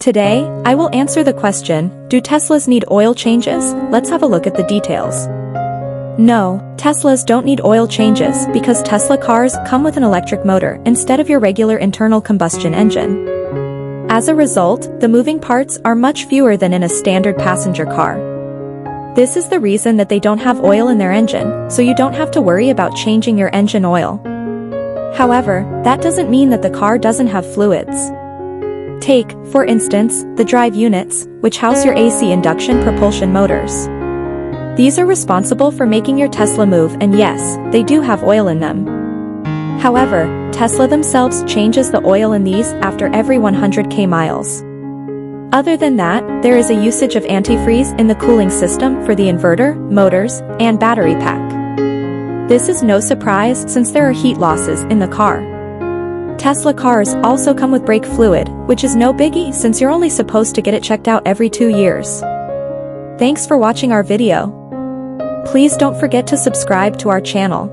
Today, I will answer the question, do Teslas need oil changes? Let's have a look at the details. No, Teslas don't need oil changes because Tesla cars come with an electric motor instead of your regular internal combustion engine. As a result, the moving parts are much fewer than in a standard passenger car. This is the reason that they don't have oil in their engine, so you don't have to worry about changing your engine oil. However, that doesn't mean that the car doesn't have fluids. Take, for instance, the drive units, which house your AC induction propulsion motors. These are responsible for making your Tesla move and yes, they do have oil in them. However, Tesla themselves changes the oil in these after every 100k miles. Other than that, there is a usage of antifreeze in the cooling system for the inverter, motors, and battery pack. This is no surprise since there are heat losses in the car. Tesla cars also come with brake fluid, which is no biggie since you're only supposed to get it checked out every two years. Thanks for watching our video. Please don't forget to subscribe to our channel.